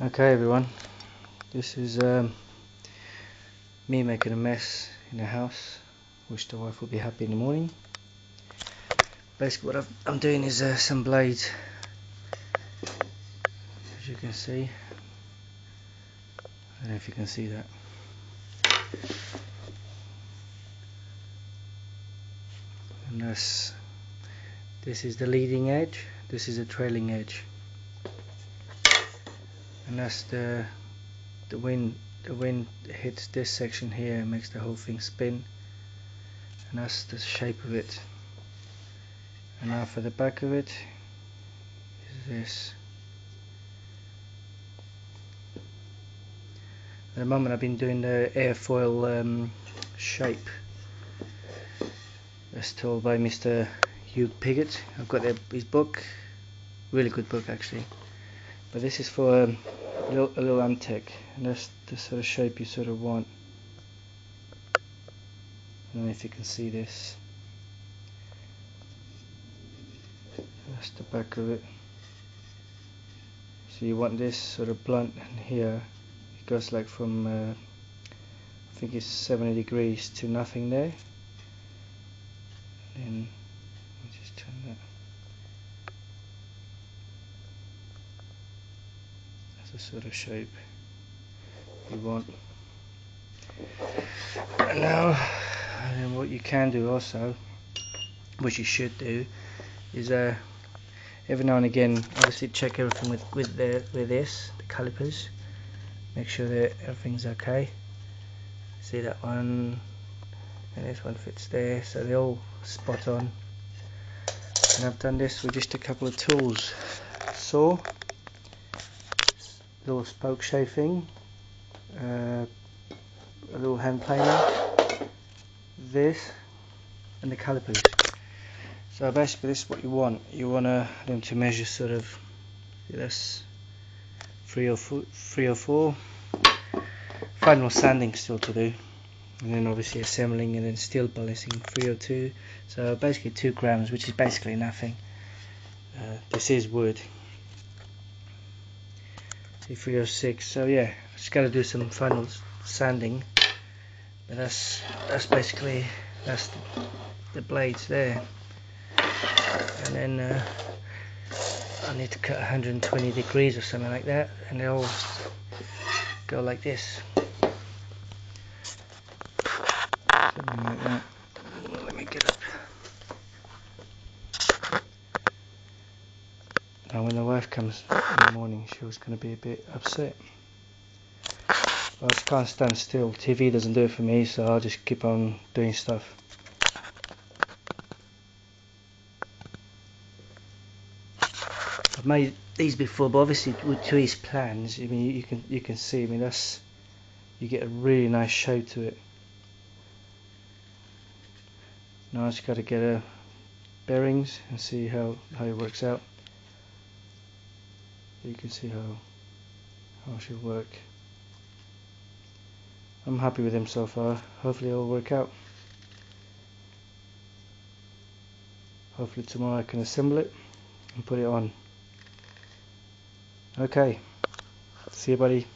Okay everyone, this is um, me making a mess in the house, Wish the wife will be happy in the morning. Basically what i am doing is uh, some blades, as you can see. I don't know if you can see that. And this, this is the leading edge, this is the trailing edge and that's the the wind the wind hits this section here and makes the whole thing spin. And that's the shape of it. And now for the back of it is this. At the moment I've been doing the airfoil um, shape. As told by Mr. Hugh Piggott. I've got his book. Really good book actually. But this is for um, little, a little Ametek and that's the sort of shape you sort of want. I don't know if you can see this. That's the back of it. So you want this sort of blunt here. It goes like from uh, I think it's 70 degrees to nothing there. And then just turn that the sort of shape you want. And now, and what you can do also, which you should do, is uh, every now and again, obviously check everything with with the with this, the calipers. Make sure that everything's okay. See that one, and this one fits there, so they're all spot on. And I've done this with just a couple of tools, saw little spokeshave, uh, a little hand planer, this, and the calipers. So basically this is what you want. You want them to measure sort of, this three or four, three or four. Final sanding still to do. And then obviously assembling and then steel balancing 302. So basically 2 grams, which is basically nothing. Uh, this is wood, C306 so yeah just got to do some final sanding. But that's that's basically that's the, the blades there. And then uh, I need to cut 120 degrees or something like that and they'll go like this something like that let me get up Now comes in the morning she was going to be a bit upset. I just can't stand still. TV doesn't do it for me so I'll just keep on doing stuff. I've made these before but obviously with to his plans I mean you can you can see I mean that's you get a really nice shape to it. Now I just got to get a bearings and see how, how it works out you can see how how should work. I'm happy with him so far. Hopefully it'll work out. Hopefully tomorrow I can assemble it and put it on. Okay. See you buddy